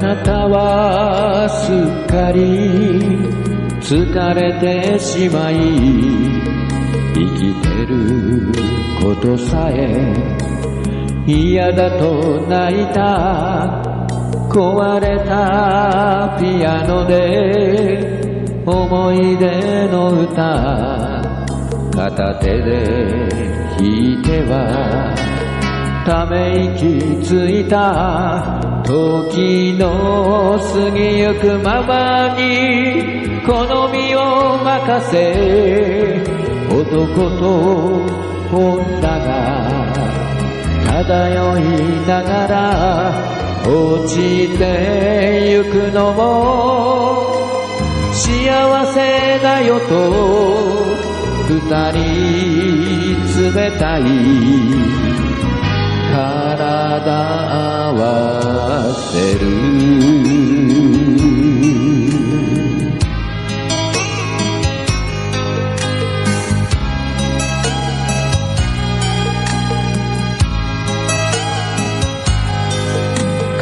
あなたはすっかり疲れてしまい生きてることさえ嫌だと泣いた壊れたピアノで思い出の歌片手で弾いてはため息ついた時の過ぎゆくままに好みを任せ男と女が漂いながら落ちてゆくのも幸せだよと二人冷たい体合わせる。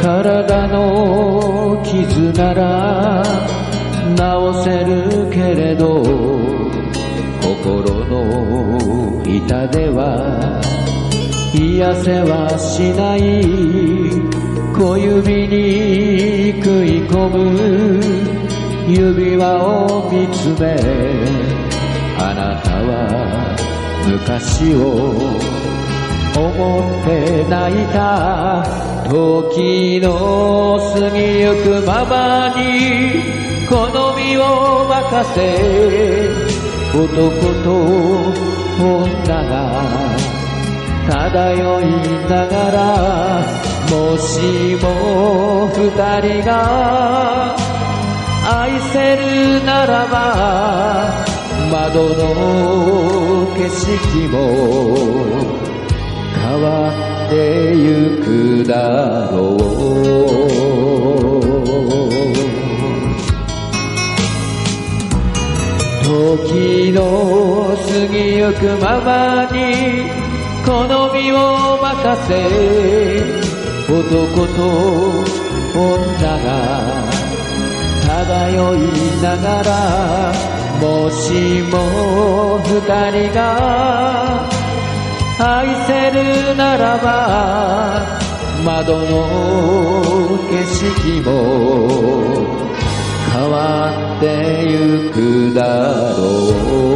体の傷なら治せるけれど心の痛では癒せはしない小指に食い込む指輪を見つめあなたは昔を思って泣いた時の過ぎゆくままに好みを任せ男と女が漂いながらもしも二人が愛せるならば窓の景色も変わってゆくだろう。時の過ぎゆくままに好みを任せ男と女が漂いながらもしも二人が愛せるならば窓の景色も変わってゆくだろう。